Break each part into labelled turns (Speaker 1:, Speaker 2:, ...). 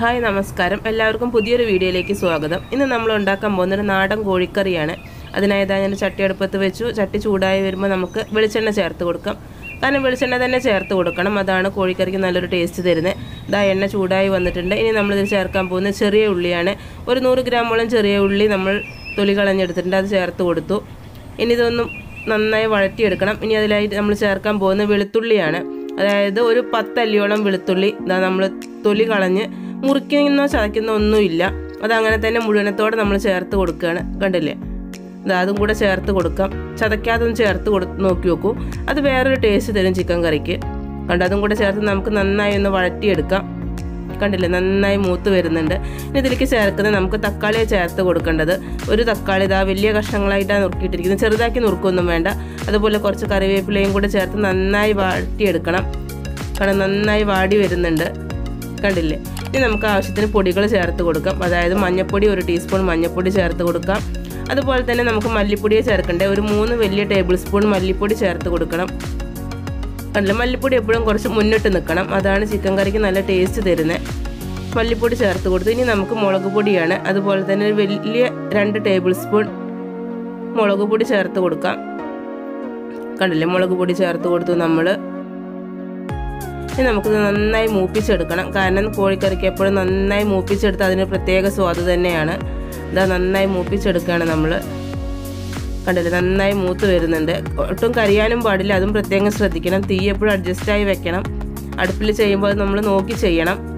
Speaker 1: Hi നമസ്കാരം. എല്ലാവർക്കും പുതിയൊരു വീഡിയോയിലേക്ക് സ്വാഗതം. ഇന്ന് നമ്മൾ ഉണ്ടാക്കാൻ പോകുന്നൊരു നാടൻ കോഴിക്കറിയാണ്. അതിനായി ഞാൻ ചട്ടി അടുപ്പത്ത് വെച്ചു. ചട്ടി ചൂടായി വരുമ്പോൾ നമുക്ക് വെളിച്ചെണ്ണ ചേർത്ത് കൊടുക്കാം. കാരണം വെളിച്ചെണ്ണ തന്നെ ചേർത്ത് കൊടുക്കണം. അതാണ് കോഴിക്കറിക്ക് നല്ലൊരു ടേസ്റ്റ് തരുന്നത്. ഇതാ എണ്ണ ചൂടായി വന്നിട്ടുണ്ട്. ഇനി നമ്മളിതിൽ ചേർക്കാൻ പോകുന്നത് ചെറിയ ഉള്ളിയാണ്. ഒരു നൂറ് ഗ്രാമോളം ചെറിയ ഉള്ളി നമ്മൾ തൊലി കളഞ്ഞെടുത്തിട്ടുണ്ട്. അത് ചേർത്ത് കൊടുത്തു. ഇനി ഇതൊന്നും നന്നായി വഴറ്റിയെടുക്കണം. ഇനി അതിലായിട്ട് നമ്മൾ ചേർക്കാൻ പോകുന്ന വെളുത്തുള്ളിയാണ്. അതായത് ഒരു പത്തല്ലിയോളം വെളുത്തുള്ളി. ഇതാ നമ്മൾ തൊലി കളഞ്ഞ് മുറിക്കുന്നോ ചതയ്ക്കുന്നോ ഒന്നുമില്ല. അതങ്ങനെ തന്നെ മുഴുവനത്തോടെ നമ്മൾ ചേർത്ത് കൊടുക്കുകയാണ് കണ്ടില്ലേ? അതും കൂടെ ചേർത്ത് കൊടുക്കാം. ചതയ്ക്കാതെ ഒന്ന് ചേർത്ത് കൊടു നോക്കി നോക്കൂ അത് വേറൊരു ടേസ്റ്റ് തരും ചിക്കൻ കറിക്ക്. കണ്ട്? അതും കൂടെ ചേർത്ത് നമുക്ക് നന്നായി ഒന്ന് വഴറ്റിയെടുക്കാം. കണ്ടില്ലേ? നന്നായി മൂത്ത് വരുന്നുണ്ട്. ഇനി ഇതിലേക്ക് ചേർക്കുന്നത് നമുക്ക് തക്കാളിയെ ചേർത്ത് കൊടുക്കേണ്ടത്. ഒരു തക്കാളി ഇതാ വലിയ കഷ്ണങ്ങളായിട്ടാണ് നുറുക്കിയിട്ടിരിക്കുന്നത്. ചെറുതാക്കി നുറുക്കൊന്നും വേണ്ട. അതുപോലെ കുറച്ച് കറിവേപ്പിലയും കൂടെ ചേർത്ത് നന്നായി വാട്ടിയെടുക്കണം കാരണം നന്നായി വാടി വരുന്നുണ്ട്. കണ്ടില്ലേ? ഇനി നമുക്ക് ആവശ്യത്തിന് പൊടികൾ ചേർത്ത് കൊടുക്കാം. അതായത് മഞ്ഞൾപ്പൊടി ഒരു ടീസ്പൂൺ മഞ്ഞൾപ്പൊടി ചേർത്ത് കൊടുക്കാം. അതുപോലെ തന്നെ നമുക്ക് മല്ലിപ്പൊടിയെ ചേർക്കണ്ടേ? ഒരു മൂന്ന് വലിയ ടേബിൾ സ്പൂൺ മല്ലിപ്പൊടി ചേർത്ത് കൊടുക്കണം. കണ്ടില്ല മല്ലിപ്പൊടി എപ്പോഴും കുറച്ച് മുന്നിട്ട് നിൽക്കണം. അതാണ് ചിക്കൻ കറിക്ക് നല്ല ടേസ്റ്റ് തരുന്നത് മല്ലിപ്പൊടി ചേർത്ത് കൊടുത്തു. ഇനി നമുക്ക് മുളക് പൊടിയാണ്. അതുപോലെ തന്നെ ഒരു വലിയ രണ്ട് ടേബിൾ സ്പൂൺ മുളക് പൊടി ചേർത്ത് കൊടുക്കാം. കണ്ടില്ലേ? മുളക് പൊടി ചേർത്ത് കൊടുത്തു നമ്മൾ ഇനി നമുക്കിത് നന്നായി മൂപ്പിച്ചെടുക്കണം. കാരണം കോഴിക്കറിക്ക് എപ്പോഴും നന്നായി മൂപ്പിച്ചെടുത്ത് അതിന് പ്രത്യേക സ്വാദ് തന്നെയാണ്. ഇതാ നന്നായി മൂപ്പിച്ചെടുക്കുകയാണ് നമ്മൾ കണ്ടില്ലേ? നന്നായി മൂത്ത് വരുന്നുണ്ട്. ഒട്ടും കരിയാനും പാടില്ല. അതും പ്രത്യേകം ശ്രദ്ധിക്കണം. തീ എപ്പോഴും അഡ്ജസ്റ്റായി വെക്കണം. അടുപ്പിൽ ചെയ്യുമ്പോൾ നമ്മൾ നോക്കി ചെയ്യണം.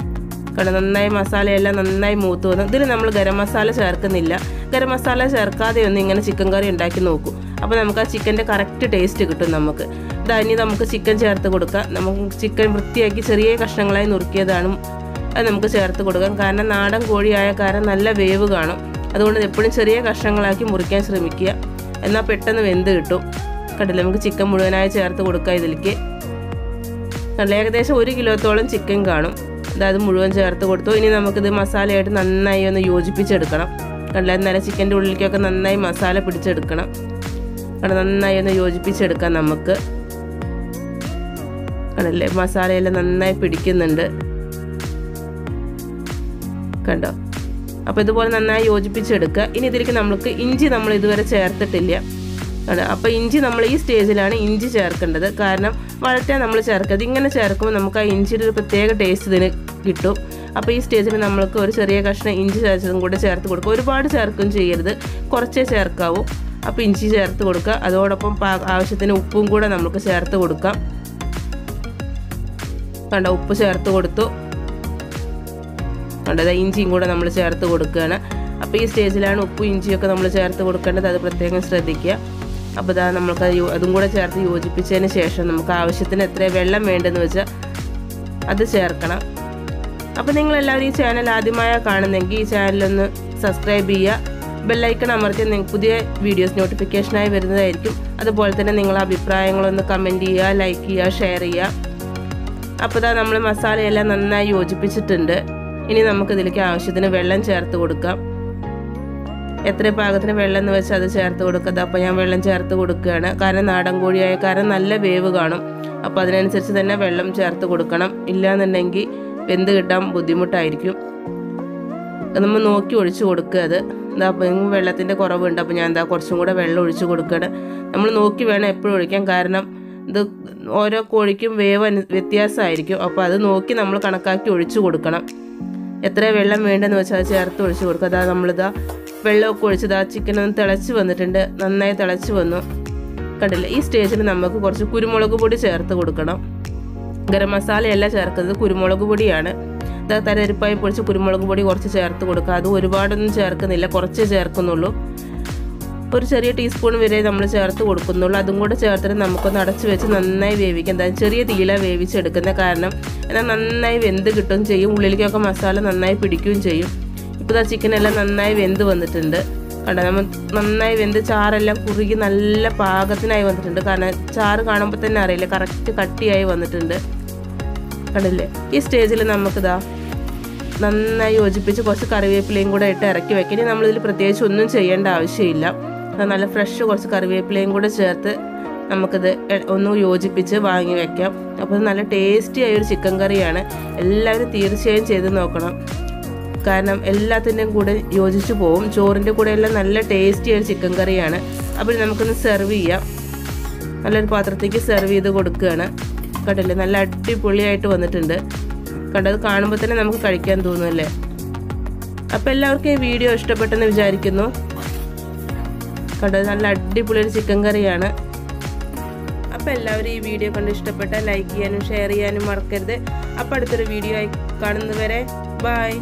Speaker 1: കാരണം നന്നായി മസാലയെല്ലാം നന്നായി മൂത്ത് വന്നു. ഇതിൽ നമ്മൾ ഗരം മസാല ചേർക്കുന്നില്ല. ഗരം മസാല ചേർക്കാതെ ഒന്ന് ഇങ്ങനെ ചിക്കൻ കറി ഉണ്ടാക്കി നോക്കൂ. അപ്പോൾ നമുക്ക് ആ ചിക്കന്റെ കറക്റ്റ് ടേസ്റ്റ് കിട്ടും നമുക്ക്. ഇതാ ഇനി നമുക്ക് ചിക്കൻ ചേർത്ത് കൊടുക്കാം. നമുക്ക് ചിക്കൻ വൃത്തിയാക്കി ചെറിയ കഷ്ണങ്ങളായി നുറുക്കിയതാണ് അത് നമുക്ക് ചേർത്ത് കൊടുക്കാം. കാരണം നാടൻ കോഴിയായ കാരണം നല്ല വേവ് കാണും. അതുകൊണ്ട് എപ്പോഴും ചെറിയ കഷ്ണങ്ങളാക്കി മുറിക്കാൻ ശ്രമിക്കുക. എന്നാൽ പെട്ടെന്ന് വെന്ത് കിട്ടും. കണ്ടില്ല? നമുക്ക് ചിക്കൻ മുഴുവനായി ചേർത്ത് കൊടുക്കാം ഇതിലേക്ക്. കണ്ടില്ല? ഏകദേശം ഒരു കിലോത്തോളം ചിക്കൻ കാണും. അതായത് മുഴുവൻ ചേർത്ത് കൊടുത്തു. ഇനി നമുക്കിത് മസാലയായിട്ട് നന്നായി ഒന്ന് യോജിപ്പിച്ചെടുക്കണം. കണ്ടില്ല എന്നാലും ചിക്കന്റെ ഉള്ളിലേക്കൊക്കെ നന്നായി മസാല പിടിച്ചെടുക്കണം. അവിടെ നന്നായി ഒന്ന് യോജിപ്പിച്ചെടുക്കാം നമുക്ക്. കണ്ടല്ലേ? മസാലയെല്ലാം നന്നായി പിടിക്കുന്നുണ്ട്. കണ്ടോ? അപ്പോൾ ഇതുപോലെ നന്നായി യോജിപ്പിച്ചെടുക്കുക. ഇനി ഇതിലേക്ക് നമ്മൾക്ക് ഇഞ്ചി നമ്മൾ ഇതുവരെ ചേർത്തിട്ടില്ല. ആണ് അപ്പോൾ ഇഞ്ചി നമ്മൾ ഈ സ്റ്റേജിലാണ് ഇഞ്ചി ചേർക്കേണ്ടത്. കാരണം വഴറ്റാൻ നമ്മൾ ചേർക്കരുത് ഇങ്ങനെ ചേർക്കുമ്പോൾ നമുക്ക് ആ ഇഞ്ചിയുടെ ഒരു പ്രത്യേക ടേസ്റ്റ് ഇതിന് കിട്ടും. അപ്പോൾ ഈ സ്റ്റേജിൽ നമ്മൾക്ക് ഒരു ചെറിയ കഷ്ണം ഇഞ്ചി ചേർച്ചതും കൂടെ ചേർത്ത് കൊടുക്കുക ഒരുപാട് ചേർക്കുകയും ചെയ്യരുത്. കുറച്ചേ ചേർക്കാവൂ. അപ്പോൾ ഇഞ്ചി ചേർത്ത് കൊടുക്കുക. അതോടൊപ്പം ആവശ്യത്തിന് ഉപ്പും കൂടെ നമുക്ക് ചേർത്ത് കൊടുക്കാം. കണ്ട ഉപ്പ് ചേർത്ത് കൊടുത്തു. കണ്ടത് ഇഞ്ചിയും കൂടെ നമ്മൾ ചേർത്ത് കൊടുക്കുകയാണ് അപ്പോൾ ഈ സ്റ്റേജിലാണ് ഉപ്പും ഇഞ്ചിയൊക്കെ നമ്മൾ ചേർത്ത് കൊടുക്കേണ്ടത്. അത് പ്രത്യേകം ശ്രദ്ധിക്കുക. അപ്പോൾ ഇതാ നമ്മൾക്ക് അതും കൂടെ ചേർത്ത് യോജിപ്പിച്ചതിന് ശേഷം നമുക്ക് ആവശ്യത്തിന് എത്ര വെള്ളം വേണ്ടെന്ന് വെച്ചാൽ അത് ചേർക്കണം. അപ്പോൾ നിങ്ങളെല്ലാവരും ഈ ചാനൽ ആദ്യമായാണ് കാണുന്നെങ്കിൽ ഈ ചാനലൊന്ന് സബ്സ്ക്രൈബ് ചെയ്യുക. ബെല്ലൈക്കൺ അമർത്തി പുതിയ വീഡിയോസ് നോട്ടിഫിക്കേഷനായി വരുന്നതായിരിക്കും. അതുപോലെ തന്നെ നിങ്ങളുടെ അഭിപ്രായങ്ങളൊന്ന് കമന്റ് ചെയ്യുക ലൈക്ക് ചെയ്യുക ഷെയർ ചെയ്യുക. അപ്പോൾ ഇതാ നമ്മൾ മസാലയെല്ലാം നന്നായി യോജിപ്പിച്ചിട്ടുണ്ട്. ഇനി നമുക്കിതിലേക്ക് ആവശ്യത്തിന് വെള്ളം ചേർത്ത് കൊടുക്കാം. എത്ര പാകത്തിന് വെള്ളം എന്ന് വെച്ചാൽ അത് ചേർത്ത് കൊടുക്കുക അപ്പോൾ ഞാൻ വെള്ളം ചേർത്ത് കൊടുക്കുകയാണ്. കാരണം നാടൻ കോഴിയായ കാരണം നല്ല വേവ് കാണും. അപ്പോൾ അതിനനുസരിച്ച് തന്നെ വെള്ളം ചേർത്ത് കൊടുക്കണം. ഇല്ലാന്നുണ്ടെങ്കിൽ വെന്ത് കിട്ടാൻ ബുദ്ധിമുട്ടായിരിക്കും. നമ്മൾ നോക്കി ഒഴിച്ചു കൊടുക്കുക അത്. എന്താ അപ്പോൾ വെള്ളത്തിന്റെ കുറവുണ്ട്. അപ്പോൾ ഞാൻ എന്താ കുറച്ചും കൂടെ വെള്ളം ഒഴിച്ചു കൊടുക്കുകയാണ്. നമ്മൾ നോക്കി വേണം എപ്പോഴും ഒഴിക്കാൻ. കാരണം ഇത് ഓരോ കോഴിക്കും വേവ് വ്യത്യാസമായിരിക്കും. അപ്പോൾ അത് നോക്കി നമ്മൾ കണക്കാക്കി ഒഴിച്ചു കൊടുക്കണം. എത്ര വെള്ളം വേണ്ടെന്ന് വെച്ചാൽ ചേർത്ത് ഒഴിച്ചു കൊടുക്കുക. അതാ നമ്മളിതാ വെള്ളമൊക്കെ ഒഴിച്ചത് ആ ചിക്കൻ ഒന്ന് തിളച്ച് വന്നിട്ടുണ്ട്. നന്നായി തിളച്ച് വന്നു. കണ്ടില്ല? ഈ സ്റ്റേജിൽ നമുക്ക് കുറച്ച് കുരുമുളക് പൊടി ചേർത്ത് കൊടുക്കണം. ഗരം മസാലയല്ല ചേർക്കുന്നത് കുരുമുളക് പൊടിയാണ്. തരരിപ്പായി പൊടിച്ച് കുരുമുളക് പൊടി കുറച്ച് ചേർത്ത് കൊടുക്കുക അത് ഒരുപാടൊന്നും ചേർക്കുന്നില്ല കുറച്ച് ചേർക്കുന്നുള്ളൂ. ഒരു ചെറിയ ടീസ്പൂൺ വരെ നമ്മൾ ചേർത്ത് കൊടുക്കുന്നുള്ളൂ. അതും കൂടെ ചേർത്തിട്ട് നമുക്കൊന്ന് അടച്ച് വെച്ച് നന്നായി വേവിക്കാം. എന്താ ചെറിയ തീല വേവിച്ചെടുക്കുന്ന കാരണം എന്നാൽ നന്നായി വെന്ത് കിട്ടുകയും ചെയ്യും. ഉള്ളിലേക്കൊക്കെ മസാല നന്നായി പിടിക്കുകയും ചെയ്യും. ഇപ്പോൾ ആ ചിക്കനെല്ലാം നന്നായി വെന്ത് വന്നിട്ടുണ്ട്. കണ്ടോ? നമ്മൾ നന്നായി വെന്ത് ചാറെല്ലാം കുറുകി നല്ല പാകത്തിനായി വന്നിട്ടുണ്ട്. കാരണം ചാറ് കാണുമ്പോൾ തന്നെ അറിയില്ല? കറക്റ്റ് കട്ടിയായി വന്നിട്ടുണ്ട്. കണ്ടില്ലേ? ഈ സ്റ്റേജിൽ നമുക്കിതാ നന്നായി യോജിപ്പിച്ച് കുറച്ച് കറിവേപ്പിലയും കൂടെ ഇട്ട് ഇറക്കി വെക്കാം. നമ്മളിതിൽ പ്രത്യേകിച്ച് ഒന്നും ചെയ്യേണ്ട ആവശ്യമില്ല. നല്ല ഫ്രഷ് കുറച്ച് കറിവേപ്പിലയും കൂടെ ചേർത്ത് നമുക്കിത് ഒന്ന് യോജിപ്പിച്ച് വാങ്ങി വെക്കാം. അപ്പോൾ നല്ല ടേസ്റ്റി ആയ ഒരു ചിക്കൻ കറിയാണ്. എല്ലാവരും തീർച്ചയായും ചെയ്ത് നോക്കണം. കാരണം എല്ലാത്തിന്റെയും കൂടെ യോജിച്ചു പോവും. ചോറിന്റെ കൂടെ എല്ലാം നല്ല ടേസ്റ്റി ഒരു ചിക്കൻ കറിയാണ്. അപ്പോൾ നമുക്കൊന്ന് സെർവ് ചെയ്യാം. നല്ലൊരു പാത്രത്തേക്ക് സെർവ് ചെയ്ത് കൊടുക്കുകയാണ്. കണ്ടില്ലേ? നല്ല അടിപൊളിയായിട്ട് വന്നിട്ടുണ്ട്. കണ്ടത് കാണുമ്പോൾ തന്നെ നമുക്ക് കഴിക്കാൻ തോന്നുമല്ലേ അപ്പോൾ എല്ലാവർക്കും ഈ വീഡിയോ ഇഷ്ടപ്പെട്ടെന്ന് വിചാരിക്കുന്നു. കണ്ടത് നല്ല അടിപൊളി ഒരു ചിക്കൻ കറിയാണ്. അപ്പോൾ എല്ലാവരും ഈ വീഡിയോ കണ്ട് ഇഷ്ടപ്പെട്ടാൽ ലൈക്ക് ചെയ്യാനും ഷെയർ ചെയ്യാനും മറക്കരുത്. അപ്പോൾ അടുത്തൊരു വീഡിയോ ആയി കാണുന്നവരെ ബൈ